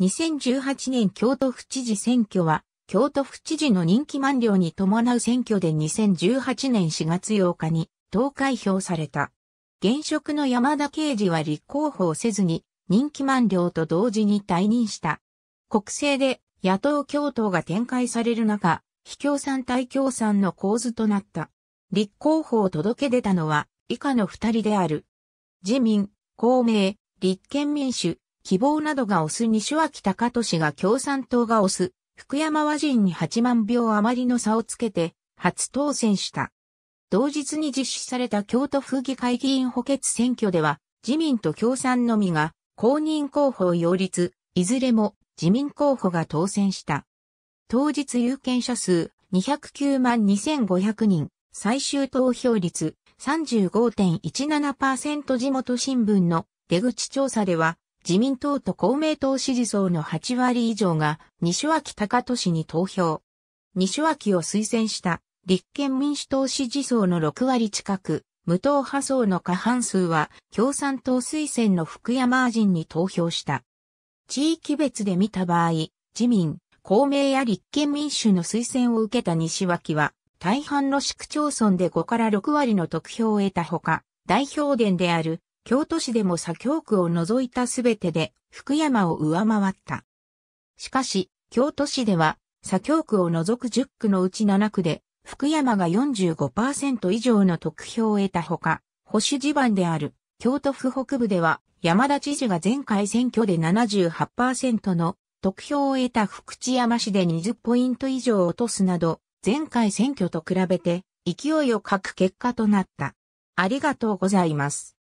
2018年京都府知事選挙は、京都府知事の任期満了に伴う選挙で2018年4月8日に投開票された。現職の山田啓二は立候補をせずに任期満了と同時に退任した。国政で野党共闘が展開される中、非共産対共産の構図となった。立候補を届け出たのは以下の二人である。自民、公明、立憲民主、希望などが推す西脇隆俊が共産党が推す、福山和人に8万票余りの差をつけて、初当選した。同日に実施された京都府議会議員補欠選挙では、自民と共産のみが公認候補を擁立、いずれも自民候補が当選した。当日有権者数209万2500人、最終投票率35.17%地元新聞の出口調査では、自民党と公明党支持層の8割以上が西脇隆俊に投票。西脇を推薦した立憲民主党支持層の6割近く、無党派層の過半数は共産党推薦の福山ア人に投票した。地域別で見た場合、自民、公明や立憲民主の推薦を受けた西脇は、大半の市区町村で5から6割の得票を得たほか、代表伝である京都市でも左京区を除いたすべてで福山を上回った。しかし、京都市では左京区を除く10区のうち7区で福山が45%以上の得票を得たほか、保守地盤である京都府北部では山田知事が前回選挙で78%の得票を得た福知山市で20ポイント以上落とすなど、前回選挙と比べて勢いを欠く結果となった。ありがとうございます。